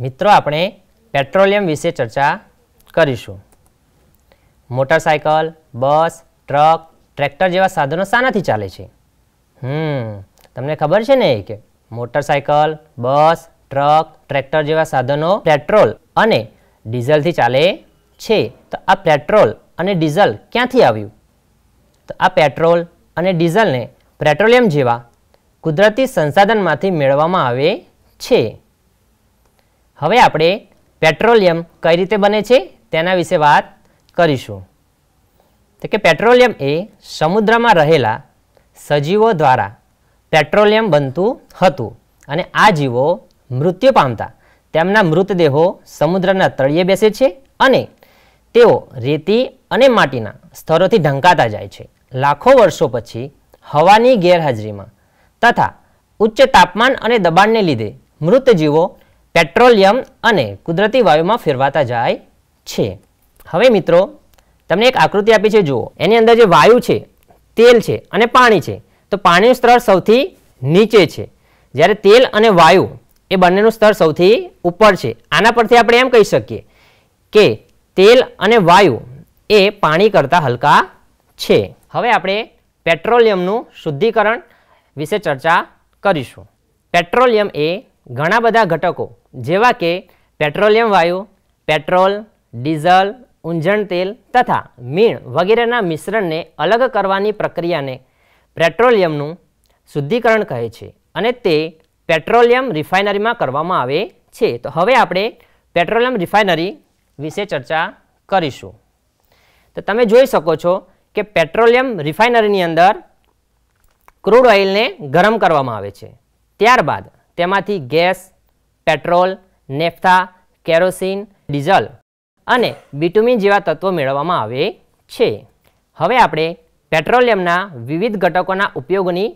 મિત્રો, આપણે પેટ્રોલિયમ વિશે ચર્ચા કરીશું. મોટરસાયકલ, બસ, ટ્રક, ટ્રેક્ટર જેવા સાધનો શાનાથી ચાલે છે. હમ, તમને ખબર છે ને કે મોટરસાયકલ, બસ, ટ્રક, ટ્રેક્ટર જેવા સાધનો પેટ્રોલ અને ડીઝલથી ચાલે છે. તો આ પેટ્રોલ અને ડીઝલ ક્યાંથી આવ્યું? તો આ પેટ્રોલ અને ડીઝલને પેટ્રોલિયમ જેવા કુદરતી સંસાધનમાંથી મેળવવામાં આવે છે. હવે આપણે પેટ્રોલિયમ કઈ રીતે બને છે તેના વિશે વાત કરીશું. તો કે પેટ્રોલિયમ એ સમુદ્રમાં રહેલા સજીવો દ્વારા પેટ્રોલિયમ બનતું હતું અને આ જીવો મૃત્યુ પામતા. તેમના મૃતદેહો સમુદ્રના તળિયે બેસે છે અને તેઓ રેતી અને માટીના સ્તરોથી ઢંકાતા જાય છે. લાખો વર્ષો પછી હવાની ગેરહાજરીમાં તથા ઉચ્ચ તાપમાન અને દબાણને લીધે મૃત જીવો પેટ્રોલિયમ અને કુદરતી વાયુમાં ફેરવાતા જાય છે. હવે મિત્રો, તમને એક આકૃતિ આપી છે, જુઓ. એની અંદર જે વાયુ છે, તેલ છે અને પાણી છે. તો પાણીનું સ્તર સૌથી નીચે છે. જ્યારે તેલ અને વાયુ એ બંનેનું સ્તર સૌથી ઉપર છે. આના પરથી આપણે એમ કહી શકીએ કે તેલ અને વાયુ એ પાણી કરતાં હલકા છે. હવે આપણે પેટ્રોલિયમનું શુદ્ધિકરણ વિશે ચર્ચા કરીશું. પેટ્રોલિયમ એ ઘણા બધા ઘટકો, જેવા કે પેટ્રોલિયમ વાયુ, પેટ્રોલ, ડીઝલ ઊંજણ તેલ તથા મીણ વગેરેના મિશ્રણને અલગ કરવાની પ્રક્રિયાને પેટ્રોલિયમનું શુદ્ધિકરણ કહે છે અને તે પેટ્રોલિયમ રિફાઇનરીમાં કરવામાં આવે છે. તો હવે આપણે પેટ્રોલિયમ રિફાઇનરી વિશે ચર્ચા કરીશું. તો તમે જોઈ શકો છો કે પેટ્રોલિયમ રિફાઇનરીની અંદર ક્રૂડ ઓઇલને ગરમ કરવામાં આવે છે. ત્યારબાદ તેમાંથી gas, petrol, naphtha, kerosene, diesel અને બિટુમિન જેવા તત્વો મેળવવામાં આવે છે. હવે આપણે પેટ્રોલિયમના વિવિધ ઘટકોના ઉપયોગની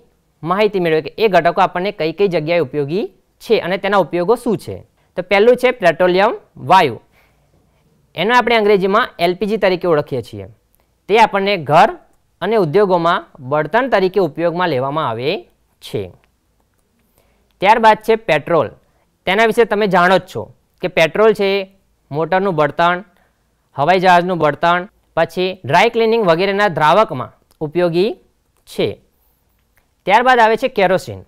માહિતી મેળવીએ કે એ ઘટકો આપણને કઈ કઈ જગ્યાએ ઉપયોગી છે અને તેના ઉપયોગો શું છે. તો પહેલું છે પેટ્રોલિયમ વાયુ. એનો આપણે અંગ્રેજીમાં એલપીજી તરીકે ઓળખીએ છીએ. તે આપણને ઘર અને ઉદ્યોગોમાં બળતણ તરીકે ઉપયોગમાં લેવામાં આવે છે. ત્યારબાદ છે પેટ્રોલ. તેના વિશે તમે જાણો જ છો કે પેટ્રોલ છે મોટરનું બળતણ, હવાઈ જહાજનું બળતણ, પછી ડ્રાય ક્લિનિંગ વગેરેના દ્રાવકમાં ઉપયોગી છે. ત્યારબાદ આવે છે કેરોસીન.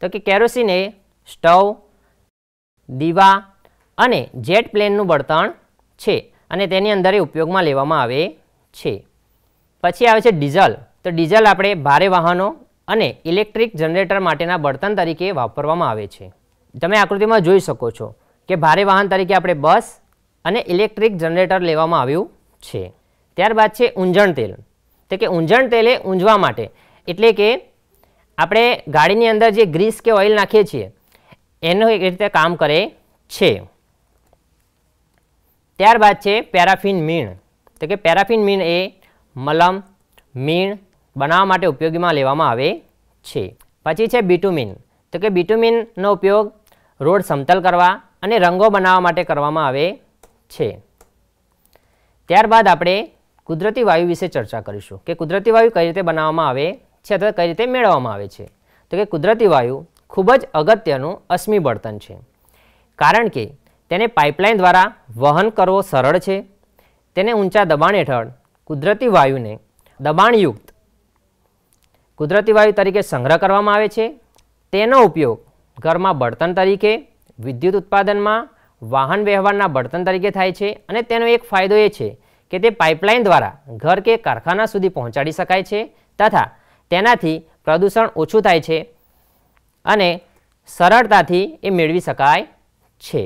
તો કે કેરોસીન એ સ્ટવ, દીવા અને જેટ પ્લેનનું બળતણ છે અને તેની અંદર ઉપયોગમાં લેવામાં આવે છે. પછી આવે છે ડીઝલ. તો ડીઝલ આપણે ભારે વાહનો અને ઇલેક્ટ્રિક જનરેટર માટેના બળતણ તરીકે વાપરવામાં આવે છે. તમે આકૃતિમાં જોઈ શકો છો કે ભારે વાહન તરીકે આપણે બસ અને ઇલેક્ટ્રિક જનરેટર લેવામાં આવ્યું છે. ત્યારબાદ છે ઊંજણ તેલ. તો કે ઊંજણ તેલ એ ઊંજવા માટે એટલે કે આપણે ગાડીની અંદર જે ગ્રીસ કે ઓઇલ નાખીએ છીએ, એનું એક રીતે કામ કરે છે. ત્યારબાદ છે પેરાફિન મીણ. તો કે પેરાફિન મીણ એ મલમ, મીણ બનાવવા માટે ઉપયોગીમાં લેવામાં આવે છે. પછી છે બિટુમિન તો કે બિટુમિનનો ઉપયોગ રોડ સમતલ કરવા અને રંગો બનાવવા માટે કરવામાં આવે છે. ત્યારબાદ આપણે કુદરતી વાયુ વિશે ચર્ચા કરીશું. કે કુદરતી વાયુ કઈ રીતે બનાવવામાં આવે છે અથવા કઈ રીતે મેળવવામાં આવે છે. તો કે કુદરતી વાયુ ખૂબ જ અગત્યનું અશ્મિ બળતણ છે. કારણ કે તેને પાઇપલાઇન દ્વારા વહન કરવો સરળ છે. તેને ઊંચા દબાણ હેઠળ કુદરતી વાયુને દબાણયુક્ત કુદરતી વાયુ તરીકે સંગ્રહ કરવામાં આવે છે. તેનો ઉપયોગ ઘરમાં બળતણ તરીકે, વિદ્યુત ઉત્પાદનમાં, વાહન વ્યવહારના બળતણ તરીકે થાય છે અને તેનો એક ફાયદો એ છે કે તે પાઇપલાઇન દ્વારા ઘર કે કારખાના સુધી પહોંચાડી શકાય છે તથા તેનાથી પ્રદૂષણ ઓછું થાય છે અને સરળતાથી એ મેળવી શકાય છે.